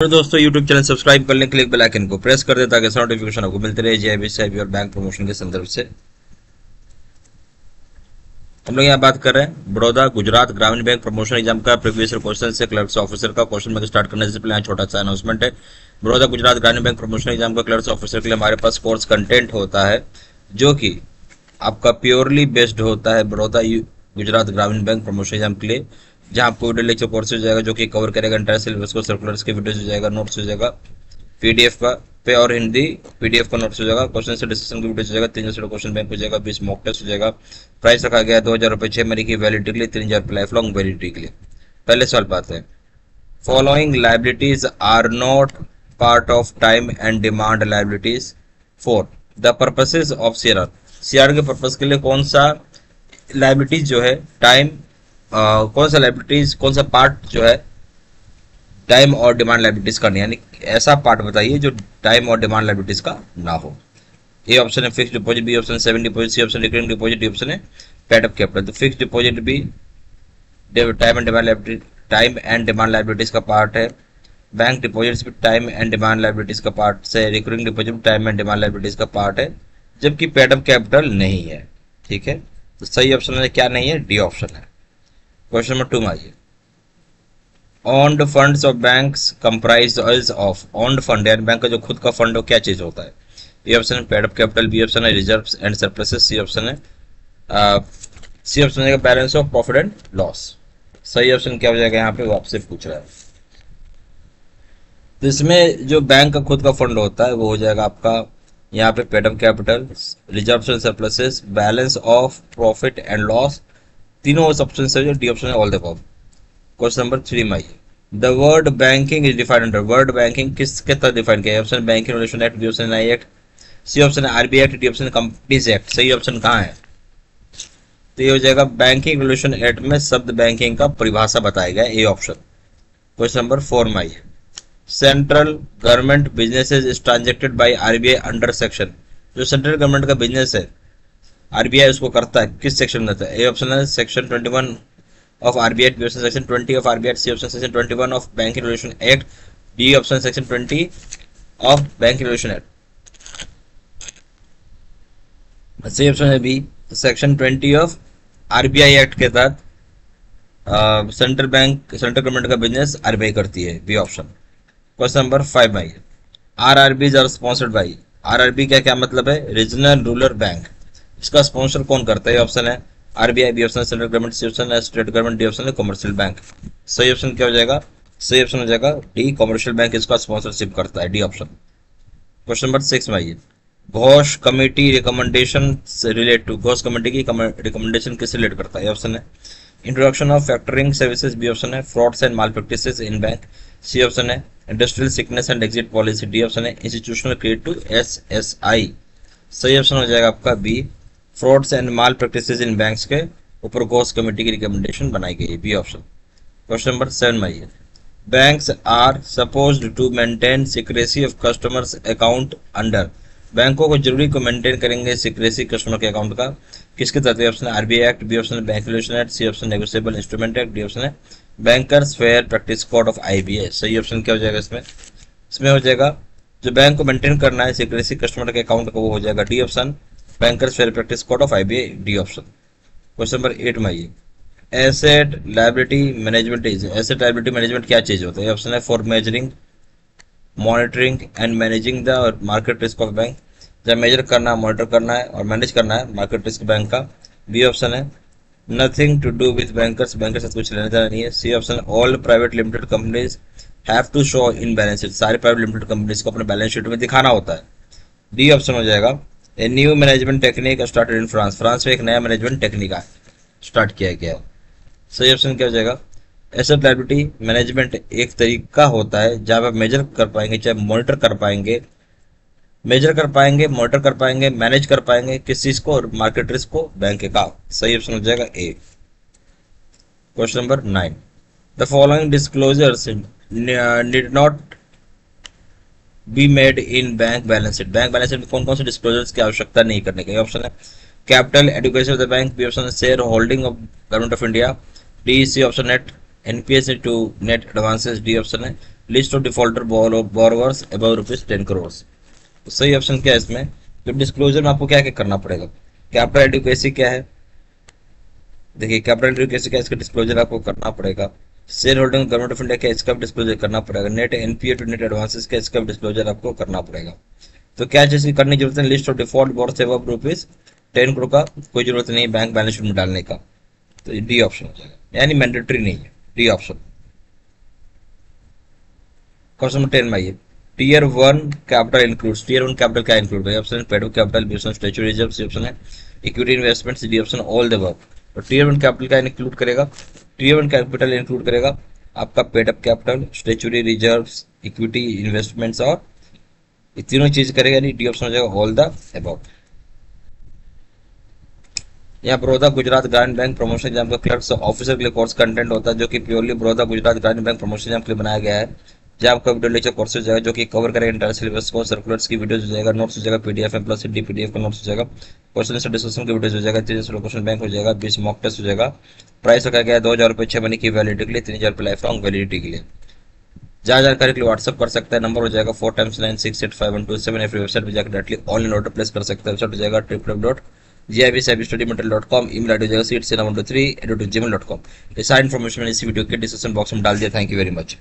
दोस्तों, YouTube channel subscribe कर लें क्लिक बेल आइकन को प्रेस कर दें ताकि नोटिफिकेशन आपको मिलते रहे। जेआईबी और बैंक प्रमोशन के संदर्भ से। हम लोग यहाँ बात कर रहे हैं Baroda, Gujarat Gramin bank promotion exam का प्रीवियस क्वेश्चन से क्लर्क्स ऑफिसर का। क्वेश्चन बैंक स्टार्ट करने से पहले यहाँ छोटा सा अनाउंसमेंट है। Baroda, Gujarat Gramin bank promotion exam का क्लर्क्स ऑफिसर के लिए हमारे पास कोर्स कंटेंट होता है, जो कि आपका प्योरली बेस्ड होता है Baroda, Gujarat Gramin bank promotion exam के लिए। जहाँ आपको वीडियो लेक्चर कोर्स हो जाएगा, जो कि कवर करेगा इंटायर सिलेबस को सर्कुलर्स के वीडियो हो जाएगा नोट्स हो जाएगा पीडीएफ का, पे और हिंदी पीडीएफ का नोट्स हो जाएगा क्वेश्चन से डिस्कशन की वीडियो हो जाएगा, तीन सौ क्वेश्चन बैंक हो जाएगा, बीस मॉक टेस्ट हो जाएगा प्राइस रखा गया दो हज़ार रुपये छः महीने की वैलिडिटी के लिए, तीन हज़ार लाइफ लॉन्ग वैलिडिटी के लिए। पहले सवाल बात है। Following liabilities are not part of time and demand liabilities for the purposes of CR CR के पर्पज के लिए कौन सा लाइबिलिटीज जो है टाइम कौन सा लाइबिलिटीज कौन सा पार्ट जो है टाइम और डिमांड लाइबिलिटीज का नहीं यानी ऐसा पार्ट बताइए जो टाइम और डिमांड लाइबिलिटीज का ना हो। ए ऑप्शन है fix deposit B option seven deposit C option recurring deposit D option है पेड अप कैपिटल तो फिक्स डिपॉजिट भी time and demand liability time and demand liabilities का पार्ट है। बैंक डिपॉजिट्स भी टाइम एंड डिमांड लाइबिलिटीज का part से recurring deposit time and demand liabilities का part है, जबकि पेड अप कैपिटल नहीं है। ठीक है? तो सही ऑप्शन है, क्या नहीं है? डी ऑप्शन है। क्वेश्चन नंबर टू में आइए owned funds of banks comprise of owned fund यानी बैंक का जो खुद का फंड हो क्या चीज़ होता है? ए ऑप्शन है paid up capital B option है reserve and surpluses C option है सी ऑप्शन है balance of profit and loss सही ऑप्शन क्या हो जाएगा? यहाँ पे वो आपसे पूछ रहा है। तो इसमें जो बैंक का खुद का फंड होता है, वो हो जाएगा आपका यहाँ पे paid up capital reserve and surpluses balance of profit and loss तीनों ऑप्शन से जो डी ऑप्शन है all the question number three में the word banking is defined under word banking किसके तहत डिफाइन किया option banking regulation act B option I act C option है RBI act D option companies act सही option कहाँ है? तो ये हो जाएगा बैंकिंग रेगुलेशन एक्ट में शब्द बैंकिंग का परिभाषा बताया गया A option question number four में central government business is transacted by RBI under section जो सेंट्रल गवर्नमेंट का बिज़नेस है आरबीआई उसको करता है। किस सेक्शन में ए ऑप्शन है section 21 of RBI B section 20 of RBI C option section 21 of banking regulation act D option section 20 of banking regulation act C option है B section 20 of RBI act के तहत central bank central government का business RBI करती है B option question number five में R R B R sponsored by R R B का क्या मतलब है? रीजनल रूरल बैंक इसका स्पॉन्सर कौन करता है? ऑप्शन है RBI B option central government C option है स्टेट गवर्नमेंट डी ऑप्शन है कमर्शियल बैंक सही ऑप्शन क्या हो जाएगा? सही ऑप्शन हो जाएगा डी कमर्शियल बैंक इसका स्पॉन्सरशिप करता है D option question number six में आइए। घोष कमेटी रिकमेंडेशन से रिलेट टू घोष कमेटी की रिकमेंडेशन किससे रिलेट करता है? ऑप्शन है। Introduction of factoring services B option है। Frauds and malpractices in bank C option है। Industrial sickness and exit policy D option है। Institutional credit to S S I सही option हो जाएगा आपका B frauds and malpractice in banks के ऊपर Ghosh committee की रिकमेंडेशन बनाई गई। है B option. Question number seven में आइए। Banks are suppose to maintain secrecy of customers account under बैंकों को ज़रूरी को मेंटेन करेंगे सिक्रेसी कस्टमर के अकाउंट का। किसके तहत? ऑप्शन है RBI act B option bank regulation act C option negotiable instrument act D option है bankers fair practice code of IBA सही ऑप्शन क्या हो जाएगा इसमें? इसमें हो जाएगा, जो बैंक को मेंटेन करना है सिक्रेसी कस्टमर के अकाउंट का, वो हो जाएगा D option bankers fair practice code of IBI D option question number eight में आइए asset liability management is asset liability management क्या चीज़ होता है? ऑप्शन है for measuring monitoring and managing the market risk of bank जब measure करना है मॉनिटर करना है और मैनेज करना है मार्केट रिस्क बैंक का बी ऑप्शन है nothing to do with bankers bankers से कुछ लेना देना नहीं है. C option all private limited companies have to show in balance sheet सारी प्राइवेट लिमिटेड कंपनीज़ को अपने बैलेंस शीट में दिखाना होता है. डी ऑप्शन हो जाएगा a new management technique started in France France में एक नया मैनेजमेंट टेक्निक स्टार्ट किया गया। है सही ऑप्शन क्या हो जाएगा? एसेट लाइबिलिटी मैनेजमेंट एक तरीका होता है जहाँ आप मेजर कर पाएँगे, चाहे मॉनिटर कर पाएँगे। मेजर कर पाएँगे मॉनिटर कर पाएँगे मैनेज कर पाएँगे किस चीज़ को और मार्केट रिस्क को बैंक का सही ऑप्शन हो जाएगा a question number nine the following disclosures need not be made in bank balance bank balance में कौन कौन से डिस्क्लोजर्स की आवश्यकता नहीं करने की? ऑप्शन है capital education of the bank B option share holding of government of India D C option net NPS to net advances D option है list of defaulter borrowers above rupees ten crore सही option क्या है इसमें? तो disclosure में आपको क्या क्या करना पड़ेगा? कैपिटल एडिकेसी क्या है? देखिए कैपिटल एडिकेसी क्या है? इसका डिस्क्लोजर आपको करना पड़ेगा। Share holding government of India का इसका डिस्क्लोजर करना पड़ेगा। Net NPA to net advances का इसका डिस्क्लोजर आपको करना पड़ेगा। तो क्या चीज़ की करने की ज़रूरत है? लिस्ट ऑफ़ डिफ़ॉल्ट बोर्ड से रुपीज़ टेन करोड़ का, कोई ज़रूरत नहीं बैंक बैलेंस शीट में डालने का। तो डी ऑप्शन हो जाएगा। यानी मैंडेटरी नहीं है। D option question number ten में आइए। Tier one capital includes tier one capital क्या इंक्लूड है option paid capital B statue reserve option है equity investment D option all the work तो टीयर वन कैपिटल क्या include करेगा? Tier one capital include करेगा आपका paid up capital statutory reserve equity investments और ये तीनों चीज़ करेगा यानी डी ऑप्शन हो जाएगा ऑल द अबाउट यहाँ Baroda Gujarat Gramin bank promotion exam का क्लर्क ऑफिसर के लिए कोर्स कंटेंट होता है जो कि purely Baroda Gujarat Gramin bank promotion exam के लिए बनाया गया है। जहाँ आपका वीडियो लेक्चर कोर्स हो जाएगा जो कि कवर करेगा इंटर सिलेबस को सर्कुलर्स की वीडियो हो जाएगा नोट्स हो जाएगा पीडीएफ में प्लस डी पीडीएफ का नोट्स हो जाएगा। क्वेश्चन हो जाएगा बैंक हो जाएगा, बीस मॉक टेस्ट हो जाएगा। प्राइस रखा गया दो हज़ार रुपये छह महीने की वैलिडिटी के लिए, तीन हज़ार रुपये लाइफ लॉन्ग वैलिडिटी के लिए। जहाँ जानकारी के लिए व्हाट्सअप कर सकता है नंबर हो जाएगा four times nine six eight five one two seven website पर जाकर डायरेक्टली ऑनलाइन ऑर्डर प्लेस कर सकते हैं। हो जाएगा dot G I study dot com I जाएगा seat two three eight two gmail dot com ये इन्फॉर्मेशन इसी वीडियो के डिस्क्रिप्शन बॉक्स में डाल दिया। Thank you very much